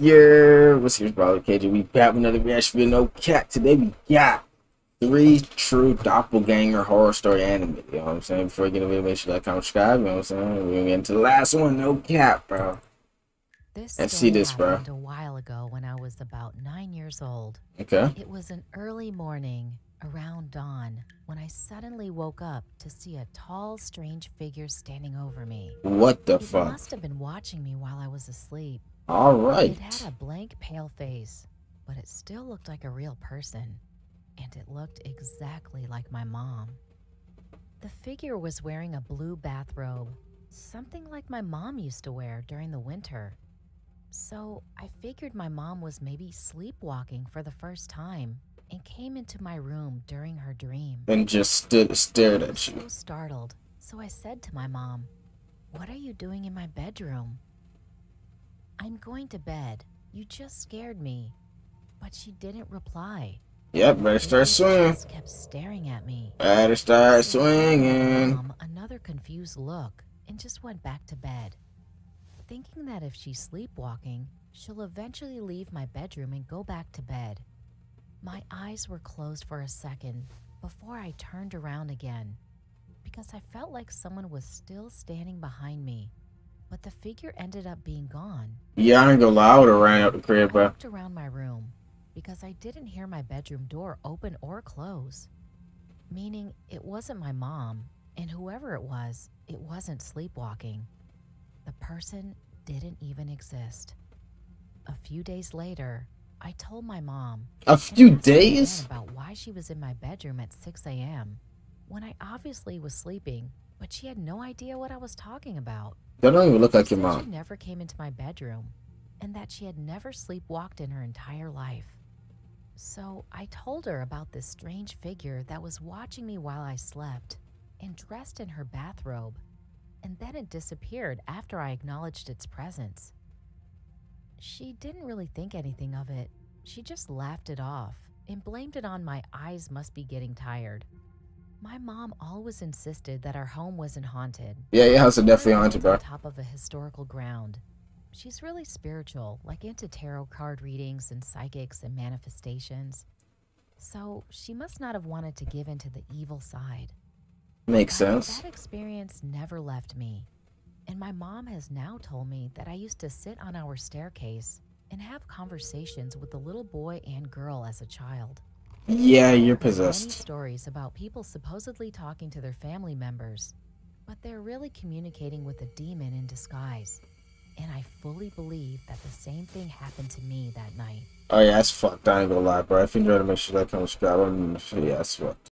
Yeah, what's your brother KJ? We back with another reaction video. No cat. Today we got three true doppelganger horror story anime. You know what I'm saying? Before we get into video, make sure you like, comment, subscribe. You know what I'm saying? We're gonna get into the last one. No cat, bro. This Let's see this, bro. A while ago, when I was about nine years old, Okay. it was an early morning around dawn when I suddenly woke up to see a tall, strange figure standing over me. What the It fuck? must have been watching me while I was asleep. All right. It had a blank, pale face, but it still looked like a real person, and it looked exactly like my mom. The figure was wearing a blue bathrobe, something like my mom used to wear during the winter. So I figured my mom was maybe sleepwalking for the first time and came into my room during her dream. And just stood stared at you. so startled, so I said to my mom, What are you doing in my bedroom? I'm going to bed. You just scared me. But she didn't reply. Yep, better start She swinging. just kept staring at me. Better start So I gave my swinging. Mom another confused look and just went back to bed, thinking that if she's sleepwalking, she'll eventually leave my bedroom and go back to bed. My eyes were closed for a second before I turned around again because I felt like someone was still standing behind me, but the figure ended up being gone. Yeah, I gonna lie. I would've ran out the crib, I looked around my room because I didn't hear my bedroom door open or close, meaning it wasn't my mom, and whoever it was, it wasn't sleepwalking. The person didn't even exist. A few days later, I told my mom A few asked her again days? about why she was in my bedroom at 6 a.m. when I obviously was sleeping, but she had no idea what I was talking about. That don't even look like She your said She mom. never came into my bedroom and that she had never sleepwalked in her entire life. So I told her about this strange figure that was watching me while I slept and dressed in her bathrobe, and then it disappeared after I acknowledged its presence. She didn't really think anything of it. She just laughed it off and blamed it on my eyes must be getting tired. My mom always insisted that our home wasn't haunted, Yeah, your house is definitely haunted, built on top of a historical ground. She's really spiritual, like into tarot card readings and psychics and manifestations. So she must not have wanted to give in to the evil side. Makes sense. That experience never left me. And my mom has now told me that I used to sit on our staircase and have conversations with the little boy and girl as a child. Yeah, you're possessed. stories about people supposedly talking to their family members, but they're really communicating with a demon in disguise. And I fully believe that the same thing happened to me that night. Oh yeah, that's fucked. I ain't gonna lie, bro. If you enjoyed it, make sure you like, comment, subscribe. Um, Yeah, that's fucked.